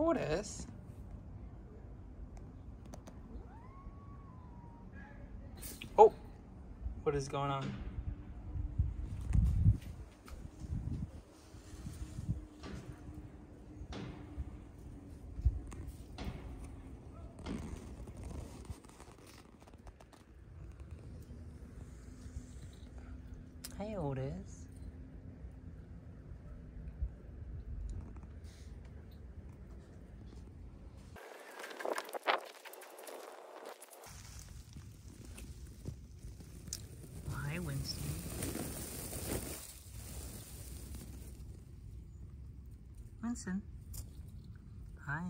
Otis. Oh, what is going on? Hey, Otis. Winston. Winston. Hi.